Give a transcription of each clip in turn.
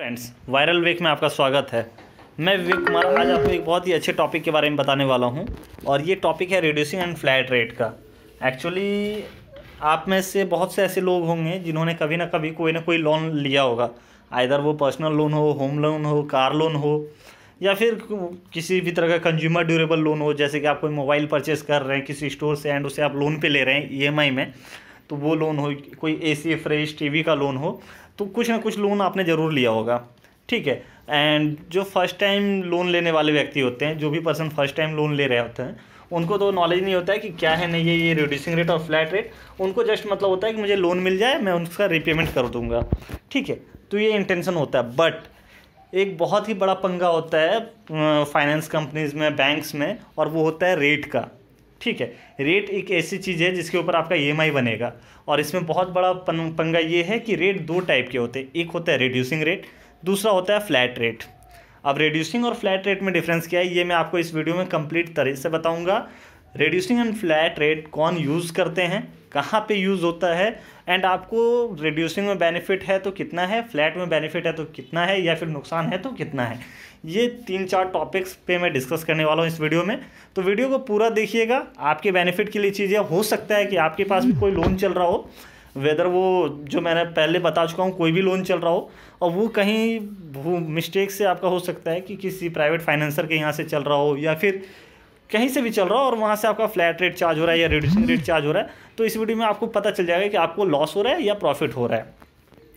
Friends viral week में आपका स्वागत है। मैं विवेक कुमार, आज आपको एक बहुत ही अच्छे टॉपिक के बारे में बताने वाला हूँ और ये टॉपिक है रिड्यूसिंग एंड फ्लैट रेट का। एक्चुअली आप में से बहुत से ऐसे लोग होंगे जिन्होंने कभी ना कभी कोई ना कोई लोन लिया होगा। आइधर वो पर्सनल लोन हो होम लोन हो कार लोन हो, या फिर किसी भी तरह का कंज्यूमर ड्यूरेबल लोन हो, जैसे कि आप कोई मोबाइल परचेस कर रहे हैं, किसी स्टोर से एंड उसे आप लोन पे ले रहे हैं ईएमआई में तो वो लोन हो, कोई ए सी फ्रेश टी का लोन हो तो कुछ ना कुछ लोन आपने ज़रूर लिया होगा। ठीक है? एंड जो फ़र्स्ट टाइम लोन लेने वाले व्यक्ति होते हैं, जो भी पर्सन फ़र्स्ट टाइम लोन ले रहे होते हैं, उनको तो नॉलेज नहीं होता है कि क्या है, नहीं ये ये रिड्यूसिंग रेट और फ्लैट रेट उनको जस्ट मतलब होता है कि मुझे लोन मिल जाए, मैं उसका रिपेमेंट कर दूँगा। ठीक है? तो ये इंटेंशन होता है। बट एक बहुत ही बड़ा पंगा होता है फाइनेंस कंपनीज़ में बैंक्स में, और वो होता है रेट का। ठीक है रेट एक ऐसी चीज़ है जिसके ऊपर आपका ई बनेगा। और इसमें बहुत बड़ा पंगा ये है कि रेट दो टाइप के होते हैं। एक होता है रिड्यूसिंग रेट दूसरा होता है फ्लैट रेट अब रिड्यूसिंग और फ्लैट रेट में डिफरेंस क्या है, ये मैं आपको इस वीडियो में कंप्लीट तरह से बताऊँगा। रिड्यूसिंग एंड फ्लैट रेट कौन यूज़ करते हैं? कहाँ पे यूज़ होता है एंड आपको रिड्यूसिंग में बेनिफिट है तो कितना है फ्लैट में बेनिफिट है तो कितना है, या फिर नुकसान है तो कितना है? ये तीन चार टॉपिक्स पे मैं डिस्कस करने वाला हूँ इस वीडियो में। तो वीडियो को पूरा देखिएगा, आपके बेनिफिट के लिए चीज़ें, हो सकता है कि आपके पास भी कोई लोन चल रहा हो वेदर वो जो मैंने पहले बता चुका हूँ, कोई भी लोन चल रहा हो, और वो कहीं मिस्टेक से आपका हो सकता है कि किसी प्राइवेट फाइनेंसर के यहाँ से चल रहा हो, या फिर कहीं से भी चल रहा हो और वहाँ से आपका फ्लैट रेट चार्ज हो रहा है या रिड्यूसिंग रेट चार्ज हो रहा है तो इस वीडियो में आपको पता चल जाएगा कि आपको लॉस हो रहा है या प्रॉफिट हो रहा है।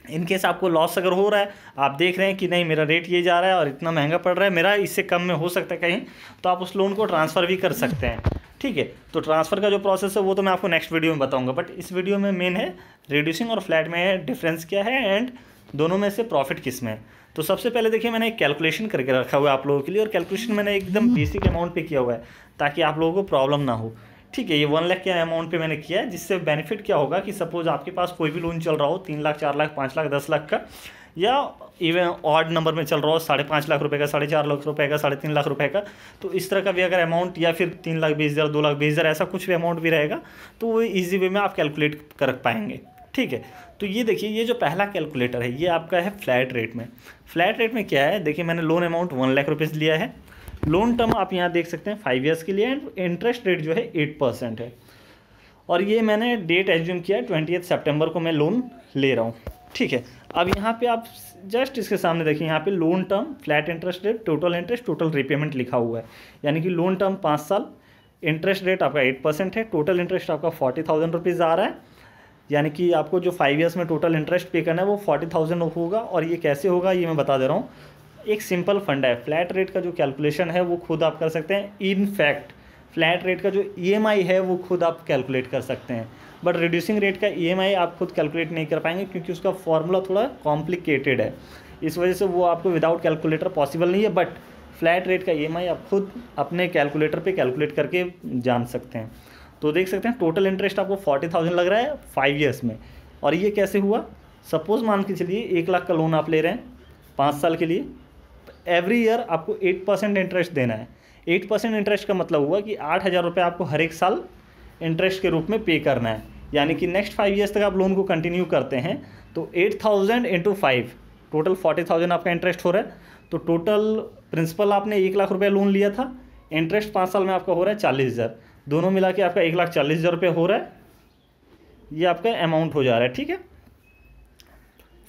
इन केस आपको लॉस अगर हो रहा है, आप देख रहे हैं कि नहीं, मेरा रेट ये जा रहा है और इतना महँगा पड़ रहा है, मेरा इससे कम में हो सकता है कहीं तो आप उस लोन को ट्रांसफ़र भी कर सकते हैं। ठीक है तो ट्रांसफ़र का जो प्रोसेस है, वो तो मैं आपको नेक्स्ट वीडियो में बताऊँगा बट इस वीडियो में मेन है रिड्यूसिंग और फ्लैट में डिफरेंस क्या है एंड दोनों में से प्रॉफिट किसमें तो सबसे पहले देखिए, मैंने एक कैलकुलेशन करके रखा हुआ है आप लोगों के लिए और कैलकुलेशन मैंने एकदम बेसिक अमाउंट पे किया हुआ है। ताकि आप लोगों को प्रॉब्लम ना हो। ठीक है, ये वन लाख के अमाउंट पे मैंने किया है, जिससे बेनिफिट क्या होगा कि सपोज़ आपके पास कोई भी लोन चल रहा हो, तीन लाख चार लाख पाँच लाख दस लाख का, या इवन ऑड नंबर में चल रहा हो, साढ़े पाँच लाख रुपए का, साढ़े चार लाख रुपए का, साढ़े तीन लाख रुपए का तो इस तरह का भी अगर अमाउंट या फिर तीन लाख बीस हज़ार, दो लाख बीस हज़ार, ऐसा कुछ भी अमाउंट भी रहेगा तो वो ईजी वे में आप कैलकुलेट कर पाएँगे। ठीक है तो ये देखिए, ये जो पहला कैलकुलेटर है, ये आपका है फ्लैट रेट में। फ्लैट रेट में क्या है? देखिए, मैंने loan amount one lakh rupees लिया है। लोन टर्म आप यहाँ देख सकते हैं फाइव ईयर्स के लिए एंड इंटरेस्ट रेट जो है एट परसेंट है। और ये मैंने डेट एज्यूम किया है ट्वेंटी सेप्टेम्बर को मैं लोन ले रहा हूँ। ठीक है, अब यहाँ पे आप जस्ट इसके सामने देखिए, यहाँ पे loan term flat interest rate total interest total repayment लिखा हुआ है। यानी कि लोन टर्म पाँच साल इंटरेस्ट रेट आपका एट परसेंट है टोटल इंटरेस्ट आपका फोर्टी थाउज़ेंड रुपीज़ आ रहा है। यानी कि आपको जो फाइव ईयर्स में टोटल इंटरेस्ट पे करना है, वो फोर्टी थाउज़ेंड होगा। और ये कैसे होगा, ये मैं बता दे रहा हूँ। एक सिंपल फंड है। फ्लैट रेट का जो कैलकुलेशन है, वो खुद आप कर सकते हैं। इन फैक्ट, फ्लैट रेट का जो ई e है, वो खुद आप कैलकुलेट कर सकते हैं। बट रिड्यूसिंग रेट का ई e आप खुद कैलकुलेट नहीं कर पाएँगे, क्योंकि उसका फॉर्मूला थोड़ा कॉम्प्लिकेटेड है। इस वजह से वो आपको विदाउट कैलकुलेटर पॉसिबल नहीं है बट फ्लैट रेट का ई e आप खुद अपने कैलकुलेटर पे कैलकुलेट करके जान सकते हैं। तो देख सकते हैं टोटल इंटरेस्ट आपको फोर्टी थाउज़ेंड लग रहा है फाइव ईयर्स में। और ये कैसे हुआ? सपोज़ मान के चलिए एक लाख का लोन आप ले रहे हैं, पाँच साल के लिए। एवरी ईयर आपको एट परसेंट इंटरेस्ट देना है। एट परसेंट इंटरेस्ट का मतलब हुआ कि आठ हज़ार रुपये आपको हर एक साल इंटरेस्ट के रूप में पे करना है। यानी कि नेक्स्ट फाइव ईयर्स तक आप लोन को कंटिन्यू करते हैं तो eight thousand into five total forty thousand आपका इंटरेस्ट हो रहा है। तो टोटल प्रिंसिपल आपने एक लाख रुपये लोन लिया था इंटरेस्ट पाँच साल में आपका हो रहा है चालीस हज़ार। दोनों मिला के आपका एक लाख चालीस हज़ार रुपये हो रहा है। ये आपका अमाउंट हो जा रहा है, ठीक है?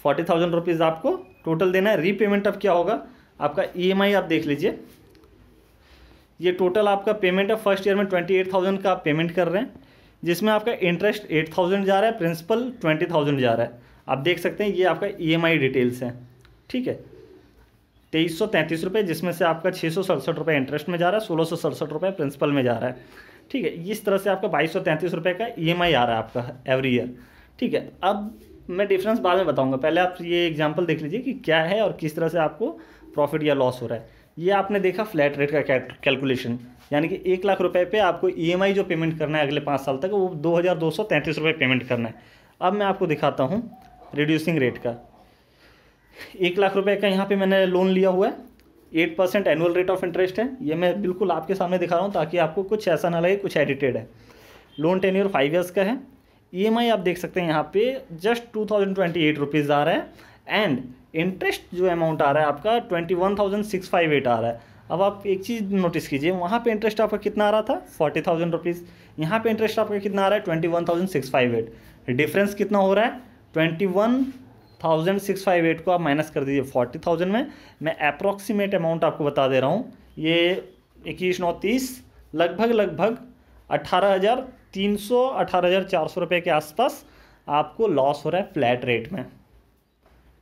फोर्टी थाउज़ेंड रुपीज़ आपको टोटल देना है। रीपेमेंट अब क्या होगा? आपका ई e आप देख लीजिए। ये टोटल आपका पेमेंट है। फ़र्स्ट ईयर में ट्वेंटी एट थाउज़ेंड का आप पेमेंट कर रहे हैं। जिसमें आपका इंटरेस्ट एट थाउज़ेंड जा रहा है प्रिंसिपल ट्वेंटी थाउज़ेंड जा रहा है। आप देख सकते हैं, ये आपका ईएमआई डिटेल्स है। ठीक है? तेईस सौ तैंतीस रुपये जिसमें से आपका छः सौ सड़सठ रुपये इंटरेस्ट में जा रहा है, सोलह सौ सड़सठ रुपये प्रिंसिपल में जा रहा है। ठीक है? इस तरह से आपका बाईस सौ तैंतीस रुपये का ईएमआई आ रहा है आपका एवरी ईयर ठीक है? अब मैं डिफरेंस बाद में बताऊँगा। पहले आप ये एग्जांपल देख लीजिए कि क्या है और किस तरह से आपको प्रॉफिट या लॉस हो रहा है। ये आपने देखा फ्लैट रेट का कैलकुलेशन। यानी कि एक लाख रुपए पे आपको ईएमआई जो पेमेंट करना है अगले पाँच साल तक, वो दो हज़ार दो सौ तैंतीस रुपये पेमेंट करना है। अब मैं आपको दिखाता हूँ रिड्यूसिंग रेट का। एक लाख रुपए का यहाँ पे मैंने लोन लिया हुआ है। Eight percent annual rate of interest है। ये मैं बिल्कुल आपके सामने दिखा रहा हूँ ताकि आपको कुछ ऐसा ना लगे, कुछ एडिटेड है। Loan ten year five years का है। ईएमआई आप देख सकते हैं यहाँ पे just two thousand twenty eight rupees आ रहा है। एंड इंटरेस्ट जो अमाउंट आ रहा है आपका twenty one thousand six five eight आ रहा है। अब आप एक चीज़ नोटिस कीजिए, वहाँ पे इंटरेस्ट आपका कितना आ रहा था? फोर्टी थाउज़ेंड रुपीज़ यहाँ पे इंटरेस्ट आपका कितना आ रहा है? Twenty one thousand six five eight difference कितना हो रहा है? Twenty one thousand six five eight को आप माइनस कर दीजिए फोर्टी थाउज़ेंड में। मैं अप्रॉक्सीमेट अमाउंट आपको बता दे रहा हूँ। ये इक्कीस नौ तीस, लगभग लगभग अट्ठारह हज़ार तीन सौ अठारह हज़ार चार सौ रुपये के आसपास आपको लॉस हो रहा है फ्लैट रेट में।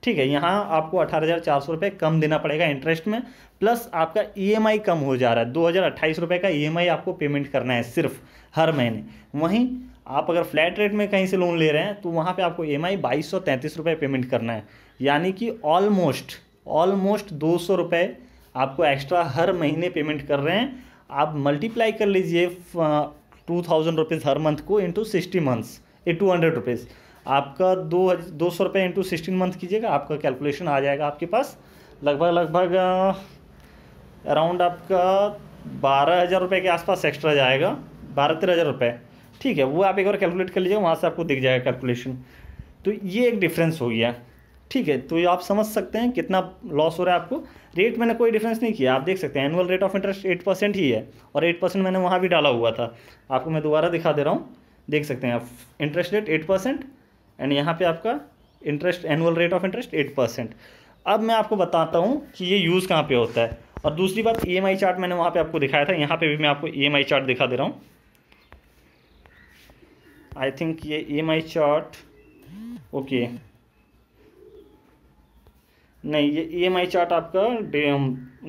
ठीक है, यहाँ आपको अठारह हज़ार चार सौ रुपये कम देना पड़ेगा इंटरेस्ट में प्लस आपका ईएमआई कम हो जा रहा है। दो हज़ार अट्ठाईस रुपये का ईएमआई आपको पेमेंट करना है सिर्फ़ हर महीने। वहीं आप अगर फ्लैट रेट में कहीं से लोन ले रहे हैं तो वहाँ पे आपको ई एम आई बाईस सौ तैंतीस रुपये पेमेंट करना है। यानी कि ऑलमोस्ट ऑलमोस्ट दो सौ रुपये आपको एक्स्ट्रा हर महीने पेमेंट कर रहे हैं। आप मल्टीप्लाई कर लीजिए टू थाउज़ेंड रुपीज़ हर मंथ को into sixty months a two hundred rupees आपका दो दो सौ रुपये इंटू सिक्सटीन मंथ कीजिएगा, आपका कैलकुलेशन आ जाएगा आपके पास। लगभग लगभग अराउंड आपका बारह हज़ार रुपये के आसपास एक्स्ट्रा जाएगा। बारह, तेरह हज़ार रुपये। ठीक है, वो आप एक बार कैलकुलेट कर लीजिएगा, वहाँ से आपको दिख जाएगा कैलकुलेशन तो ये एक डिफरेंस हो गया। ठीक है तो ये आप समझ सकते हैं कितना लॉस हो रहा है आपको। रेट मैंने कोई डिफरेंस नहीं किया। आप देख सकते हैं annual rate of interest eight percent ही है और एट परसेंट मैंने वहाँ भी डाला हुआ था। आपको मैं दोबारा दिखा दे रहा हूँ। देख सकते हैं आप interest rate eight percent and यहाँ पे आपका interest annual rate of interest eight percent अब मैं आपको बताता हूँ कि ये यूज़ कहाँ पे होता है। और दूसरी बात ई e चार्ट मैंने वहाँ पे आपको दिखाया था। यहाँ पे भी मैं आपको ईएमआई चार्ट दिखा दे रहा हूँ। आई थिंक ये ईएमआई चार्ट ओके नहीं, ये ईएमआई चार्ट आपका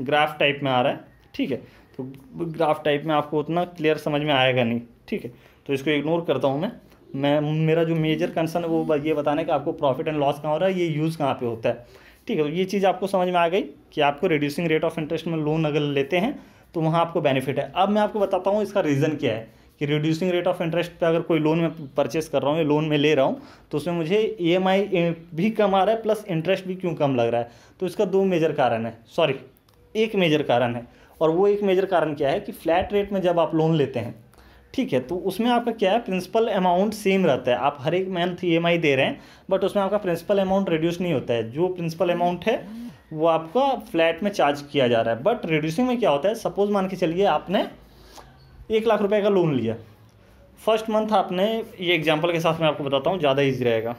ग्राफ टाइप में आ रहा है। ठीक है? तो ग्राफ टाइप में आपको उतना क्लियर समझ में आएगा नहीं। ठीक है? तो इसको इग्नोर करता हूँ मैं। मैं, मेरा जो मेजर कंसर्न है वो ये बताने कि आपको प्रॉफिट एंड लॉस कहाँ हो रहा है, ये यूज़ कहाँ पे होता है। ठीक है तो ये चीज़ आपको समझ में आ गई कि आपको रिड्यूसिंग रेट ऑफ़ इंटरेस्ट में लोन अगर लेते हैं तो वहाँ आपको बेनिफिट है। अब मैं आपको बताता हूँ इसका रीज़न क्या है कि रिड्यूसिंग रेट ऑफ़ इंटरेस्ट पे अगर कोई लोन में परचेस कर रहा हूँ या लोन में ले रहा हूँ तो उसमें मुझे ई e भी कम आ रहा है प्लस इंटरेस्ट भी क्यों कम लग रहा है? तो इसका दो मेजर कारण है। सॉरी एक मेजर कारण है। और वो एक मेजर कारण क्या है कि फ्लैट रेट में जब आप लोन लेते हैं ठीक है तो उसमें आपका क्या है प्रिंसिपल अमाउंट सेम रहता है। आप हर एक मंथ ईएमआई दे रहे हैं बट उसमें आपका प्रिंसिपल अमाउंट रिड्यूस नहीं होता है। जो प्रिंसिपल अमाउंट है, वो आपका फ्लैट में चार्ज किया जा रहा है। बट रिड्यूसिंग में क्या होता है सपोज़ मान के चलिए आपने एक लाख रुपए का लोन लिया। फ़र्स्ट मंथ आपने, ये एग्जांपल के साथ मैं आपको बताता हूँ, ज़्यादा ईजी रहेगा।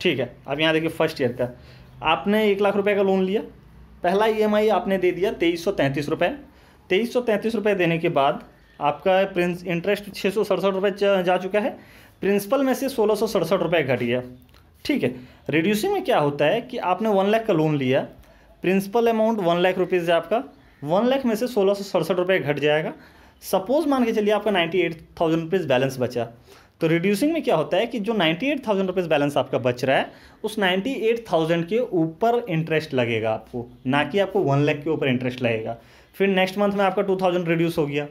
ठीक है, अब यहाँ देखिए फ़र्स्ट ईयर का। आपने एक लाख रुपए का लोन लिया। पहला ईएमआई आपने दे दिया, तेईस सौ तैंतीस रुपये तेईस सौ तैंतीस रुपये देने के बाद आपका प्रिंस इंटरेस्ट छः सौ सड़सठ रुपये जा चुका है। प्रिंसिपल में से सोलह सौ सड़सठ रुपये घट गया। ठीक है रिड्यूसिंग में क्या होता है कि आपने वन लाख का लोन लिया, principal amount one lakh rupees है आपका, वन लाख में से सोलह सौ सड़सठ रुपये घट जाएगा। सपोज़ मान के चलिए आपका ninety eight thousand rupees balance बचा। तो रिड्यूसिंग में क्या होता है कि जो ninety eight thousand rupees balance आपका बच रहा है, उस नाइन्टी एट थाउज़ेंड के ऊपर इंटरेस्ट लगेगा आपको, ना कि आपको वन लाख के ऊपर इंटरेस्ट लगेगा। फिर नेक्स्ट मंथ में आपका टू थाउज़ेंड रिड्यूस हो गया।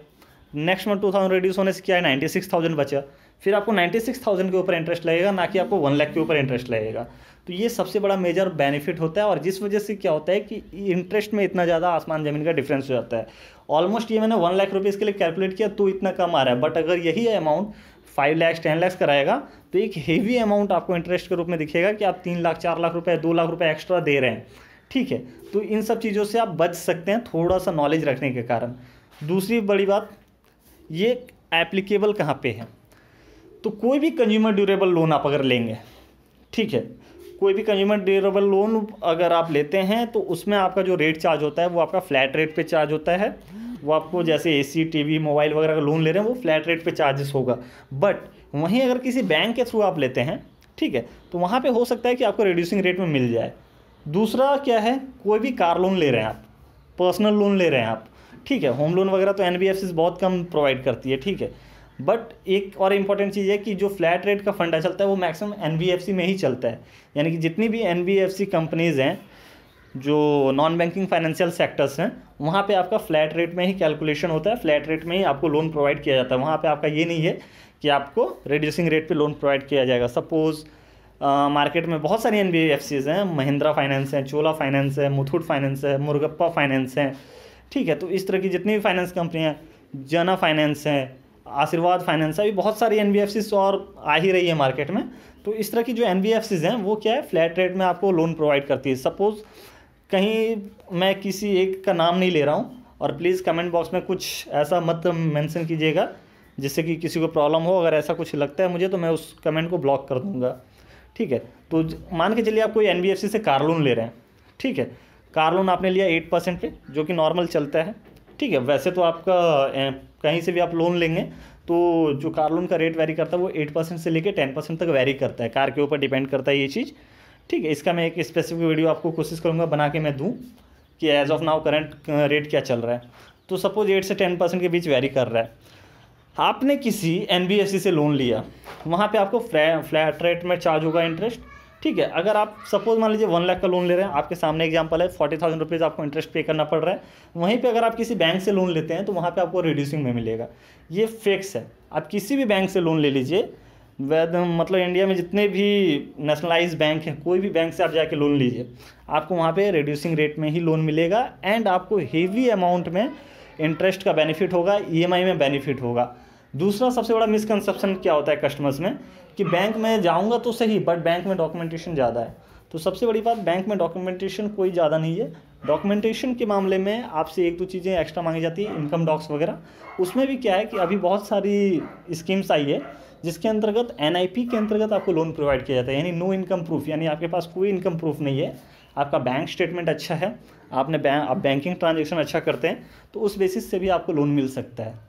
Next month two thousand reduce होने से क्या है? नाइन्टी सिक्स थाउज़ेंड बचा। फिर आपको नाइन्टी सिक्स थाउज़ेंड के ऊपर इंटरेस्ट लगेगा, ना कि आपको वन लाख के ऊपर इंटरेस्ट लगेगा। तो ये सबसे बड़ा मेजर बेनिफिट होता है और जिस वजह से क्या होता है कि इंटरेस्ट में इतना ज़्यादा आसमान ज़मीन का डिफरेंस हो जाता है। ऑलमोस्ट ये मैंने वन लाख रुपीज़ के लिए कैलकुलेट किया तो इतना कम आ रहा है। बट अगर यही amount five lakhs ten lakhs कराएगा तो एक हेवी अमाउंट आपको इंटरेस्ट के रूप में दिखेगा कि आप तीन लाख, चार लाख रुपए, दो लाख रुपए एक्स्ट्रा दे रहे हैं। ठीक है तो इन सब चीज़ों से आप बच सकते हैं थोड़ा सा नॉलेज रखने के कारण। दूसरी बड़ी बात, ये एप्लीकेबल कहाँ पे है? तो कोई भी कंज्यूमर ड्यूरेबल लोन आप अगर लेंगे, ठीक है, कोई भी कंज्यूमर ड्यूरेबल लोन अगर आप लेते हैं तो उसमें आपका जो रेट चार्ज होता है, वो आपका फ्लैट रेट पे चार्ज होता है। वो आपको जैसे एसी टीवी मोबाइल वगैरह का लोन ले रहे हैं, वो फ्लैट रेट पे चार्जेस होगा। बट वहीं अगर किसी बैंक के थ्रू आप लेते हैं, ठीक है तो वहाँ पे हो सकता है कि आपको रिड्यूसिंग रेट में मिल जाए। दूसरा क्या है, कोई भी कार लोन ले रहे हैं आप पर्सनल लोन ले रहे हैं आप, ठीक है होम लोन वगैरह तो एनबीएफसी बहुत कम प्रोवाइड करती है, ठीक है बट एक और इंपॉर्टेंट चीज़ है कि जो फ्लैट रेट का फंडा चलता है, वो मैक्सिमम एनबीएफसी में ही चलता है, यानी कि जितनी भी एनबीएफसी कंपनीज़ हैं, जो नॉन बैंकिंग फाइनेंशियल सेक्टर्स हैं, वहाँ पे आपका फ्लैट रेट में ही कैलकुलेशन होता है फ्लैट रेट में ही आपको लोन प्रोवाइड किया जाता है, वहाँ पे आपका ये नहीं है कि आपको रिड्यूसिंग रेट पे लोन प्रोवाइड किया जाएगा। सपोज़ मार्केट में बहुत सारी एन बी एफ़ सीज़ हैं। महिंद्रा फाइनेंस है चोला फाइनेंस है मुथूट फाइनेंस है मुर्गप्पा फाइनेंस है। ठीक है तो इस तरह की जितनी भी फाइनेंस कंपनियाँ जना फाइनेंस है आशीर्वाद फाइनेंस है, अभी बहुत सारी एन और आ ही रही है मार्केट में। तो इस तरह की जो एन हैं, वो क्या है? फ्लैट रेट में आपको लोन प्रोवाइड करती है। सपोज़ कहीं मैं किसी एक का नाम नहीं ले रहा हूँ और प्लीज़ कमेंट बॉक्स में कुछ ऐसा मत मेंशन कीजिएगा, जिससे कि किसी को प्रॉब्लम हो। अगर ऐसा कुछ लगता है मुझे तो मैं उस कमेंट को ब्लॉक कर दूँगा। ठीक है? तो मान के चलिए आप कोई एनबीएफसी से कार लोन ले रहे हैं, ठीक है? कार लोन आपने लिया एट परसेंट पे, जो कि नॉर्मल चलता है, ठीक है? वैसे तो आपका कहीं से भी आप लोन लेंगे तो जो कार लोन का रेट वेरी करता है, वो एट परसेंट से लेकर टेन परसेंट तक वेरी करता है। कार के ऊपर डिपेंड करता है ये चीज़, ठीक है? इसका मैं एक स्पेसिफिक वीडियो आपको कोशिश करूँगा बना के मैं दूँ कि as of now current rate क्या चल रहा है। तो सपोज़ एट से टेन परसेंट के बीच वेरी कर रहा है। आपने किसी एन से लोन लिया, वहाँ पे आपको फ्लैट रेट में चार्ज होगा इंटरेस्ट ठीक है? अगर आप सपोज़ मान लीजिए वन लाख का लोन ले रहे हैं, आपके सामने एग्जांपल है फोर्टी थाउज़ेंड रुपीज़ आपको इंटरेस्ट पे करना पड़ रहा है। वहीं पे अगर आप किसी बैंक से लोन लेते हैं तो वहाँ पे आपको रिड्यूसिंग में मिलेगा। ये फिक्स है। आप किसी भी बैंक से लोन ले लीजिए वैद मतलब इंडिया में जितने भी नेशनलाइज बैंक हैं, कोई भी बैंक से आप जाके लोन लीजिए, आपको वहाँ पे रिड्यूसिंग रेट में ही लोन मिलेगा एंड आपको हेवी अमाउंट में इंटरेस्ट का बेनिफिट होगा ईएमआई में बेनिफिट होगा। दूसरा सबसे बड़ा मिसकंसेप्शन क्या होता है कस्टमर्स में? कि बैंक में जाऊँगा तो सही बट बैंक में डॉक्यूमेंटेशन ज़्यादा है। तो सबसे बड़ी बात बैंक में डॉक्यूमेंटेशन कोई ज़्यादा नहीं है। डॉक्यूमेंटेशन के मामले में आपसे एक दो चीज़ें एक्स्ट्रा मांगी जाती है इनकम डॉक्स वगैरह। उसमें भी क्या है कि अभी बहुत सारी स्कीम्स आई है, जिसके अंतर्गत एनआईपी के अंतर्गत आपको लोन प्रोवाइड किया जाता है। यानी नो इनकम प्रूफ यानी आपके पास कोई इनकम प्रूफ नहीं है। आपका बैंक स्टेटमेंट अच्छा है, आपने बैंक आप बैंकिंग ट्रांजेक्शन अच्छा करते हैं तो उस बेसिस से भी आपको लोन मिल सकता है।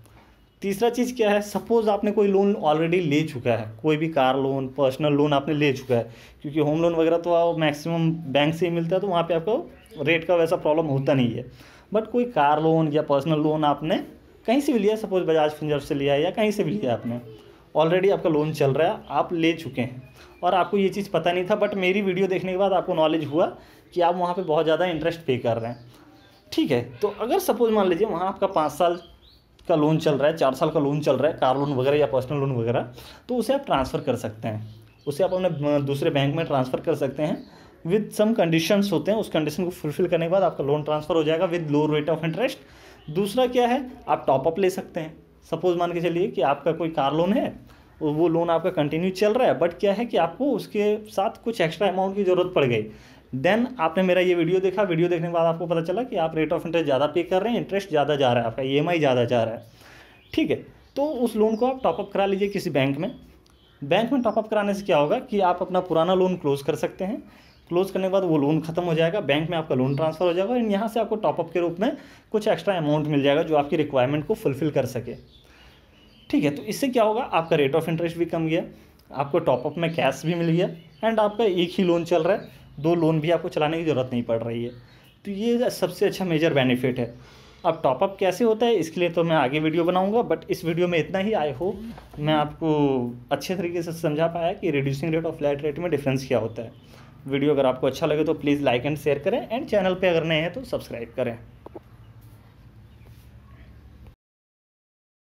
तीसरा चीज़ क्या है सपोज़ आपने कोई लोन ऑलरेडी ले चुका है, कोई भी कार लोन पर्सनल लोन आपने ले चुका है, क्योंकि होम लोन वगैरह तो मैक्सिमम बैंक से ही मिलता है तो वहाँ पे आपको रेट का वैसा प्रॉब्लम होता नहीं है। बट कोई कार लोन या पर्सनल लोन आपने कहीं से भी लिया सपोज़ बजाज फिंजर से लिया या कहीं से भी लिया आपने ऑलरेडी आपका लोन चल रहा है, आप ले चुके हैं। और आपको ये चीज़ पता नहीं था बट मेरी वीडियो देखने के बाद आपको नॉलेज हुआ कि आप वहाँ पर बहुत ज़्यादा इंटरेस्ट पे कर रहे हैं। ठीक है तो अगर सपोज़ मान लीजिए वहाँ आपका पाँच साल का लोन चल रहा है, चार साल का लोन चल रहा है कार लोन वगैरह या पर्सनल लोन वगैरह तो उसे आप ट्रांसफ़र कर सकते हैं। उसे आप अपने दूसरे बैंक में ट्रांसफ़र कर सकते हैं। विद सम कंडीशंस होते हैं, उस कंडीशन को फुलफिल करने के बाद आपका लोन ट्रांसफ़र हो जाएगा with low rate of interest दूसरा क्या है, आप टॉपअप ले सकते हैं। सपोज़ मान के चलिए कि आपका कोई कार लोन है वो लोन आपका कंटिन्यू चल रहा है बट क्या है कि आपको उसके साथ कुछ एक्स्ट्रा अमाउंट की ज़रूरत पड़ गई। देन आपने मेरा ये वीडियो देखा। वीडियो देखने के बाद आपको पता चला कि आप रेट ऑफ़ इंटरेस्ट ज़्यादा पे कर रहे हैं इंटरेस्ट ज़्यादा जा रहा है, आपका ईएमआई ज़्यादा जा रहा है। ठीक है तो उस लोन को आप टॉपअप करा लीजिए किसी बैंक में। बैंक में टॉपअप कराने से क्या होगा कि आप अपना पुराना लोन क्लोज कर सकते हैं। क्लोज करने के बाद वो लोन खत्म हो जाएगा बैंक में आपका लोन ट्रांसफ़र हो जाएगा और यहाँ से आपको टॉपअप के रूप में कुछ एक्स्ट्रा अमाउंट मिल जाएगा जो आपकी रिक्वायरमेंट को फुलफिल कर सके। ठीक है तो इससे क्या होगा? आपका रेट ऑफ़ इंटरेस्ट भी कम गया, आपको टॉपअप में कैश भी मिल गया एंड आपका एक ही लोन चल रहा है। दो लोन भी आपको चलाने की ज़रूरत नहीं पड़ रही है। तो ये सबसे अच्छा मेजर बेनिफिट है। अब टॉपअप कैसे होता है, इसके लिए तो मैं आगे वीडियो बनाऊँगा बट इस वीडियो में इतना ही। आई होप मैं आपको अच्छे तरीके से समझा पाया कि रिड्यूसिंग रेट और फ्लैट रेट में डिफरेंस क्या होता है। वीडियो अगर आपको अच्छा लगे तो प्लीज़ लाइक एंड शेयर करें एंड चैनल पे अगर नए हैं तो सब्सक्राइब करें।